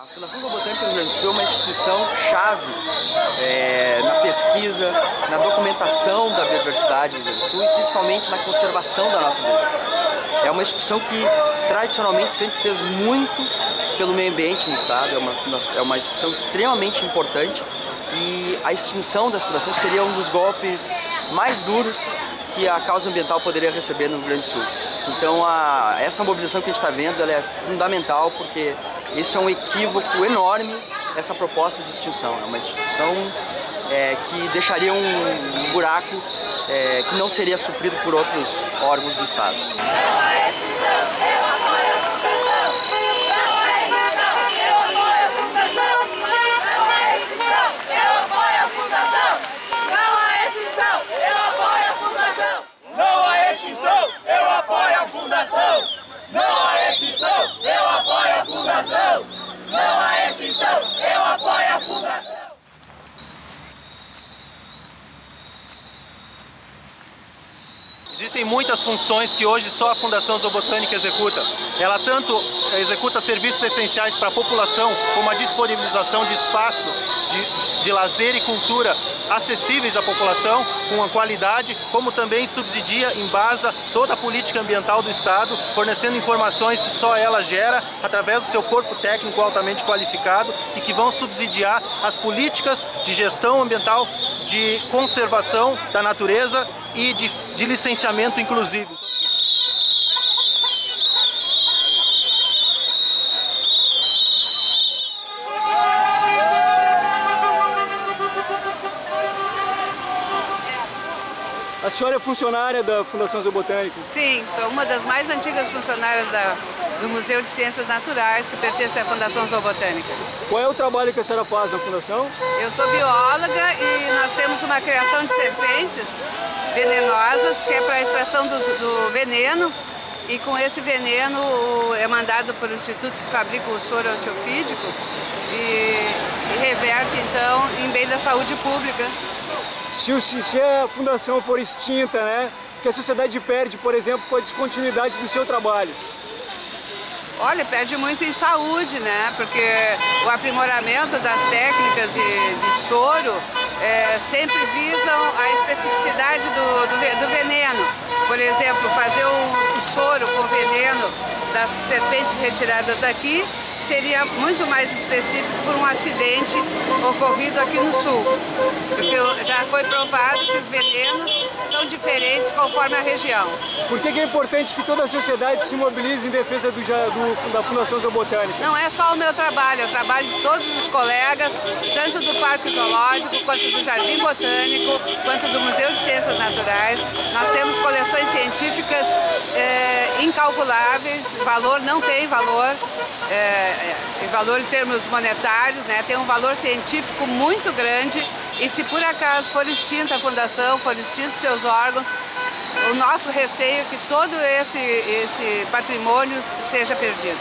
A Fundação Zoobotânica do Rio Grande do Sul é uma instituição chave é, na pesquisa, na documentação da biodiversidade do Rio Grande do Sul e principalmente na conservação da nossa biodiversidade. É uma instituição que tradicionalmente sempre fez muito pelo meio ambiente no estado, é uma, é uma instituição extremamente importante e a extinção dessa fundação seria um dos golpes mais duros que a causa ambiental poderia receber no Rio Grande do Sul. Então, a, essa mobilização que a gente está vendo é fundamental porque isso é um equívoco enorme, essa proposta de extinção. É uma instituição é, que deixaria um, buraco é, que não seria suprido por outros órgãos do Estado. não há extinção, eu Existem muitas funções que hoje só a Fundação Zoobotânica executa. Ela tanto executa serviços essenciais para a população, como a disponibilização de espaços de, de, lazer e cultura acessíveis à população, com uma qualidade, como também subsidia, embasa toda a política ambiental do Estado, fornecendo informações que só ela gera através do seu corpo técnico altamente qualificado e que vão subsidiar as políticas de gestão ambiental, de conservação da natureza e de, de licenciamento inclusive. A senhora é funcionária da Fundação Zoobotânica? Sim, sou uma das mais antigas funcionárias da, do Museu de Ciências Naturais, que pertence à Fundação Zoobotânica. Qual é o trabalho que a senhora faz na Fundação? Eu sou bióloga e nós temos uma criação de serpentes venenosas, que é para a extração do, do veneno, e com esse veneno é mandado para o instituto que fabrica o soro antiofídico e, e reverte então em bem da saúde pública. Se, se a fundação for extinta, né, que a sociedade perde, por exemplo, com a descontinuidade do seu trabalho? Olha, perde muito em saúde, né? Porque o aprimoramento das técnicas de, de soro é, sempre visam a especificidade do, do, do, veneno. Por exemplo, fazer o, o soro com veneno das serpentes retiradas daqui seria muito mais específico por um acidente ocorrido aqui no sul. Porque já foi provado que os venenos são diferentes conforme a região. Por que é importante que toda a sociedade se mobilize em defesa do, do, da Fundação Zoobotânica? Não é só o meu trabalho, é o trabalho de todos os colegas, tanto do Parque Zoológico, quanto do Jardim Botânico, quanto do Museu de Ciências Naturais. Nós temos coleções científicas incalculáveis, valor não tem valor. É, é, em valor em termos monetários, né, tem um valor científico muito grande e se por acaso for extinta a fundação, for extintos seus órgãos, o nosso receio é que todo esse, esse patrimônio seja perdido.